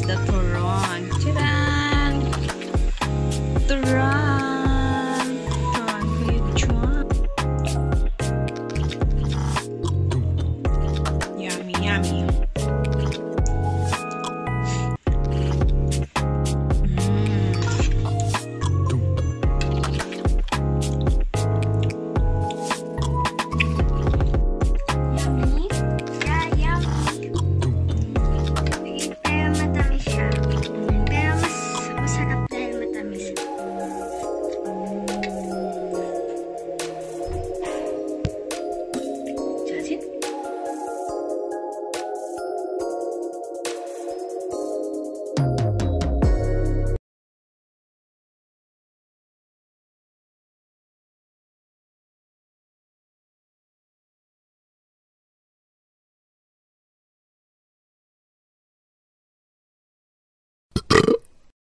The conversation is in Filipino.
is the turon. Tcharam! Turon!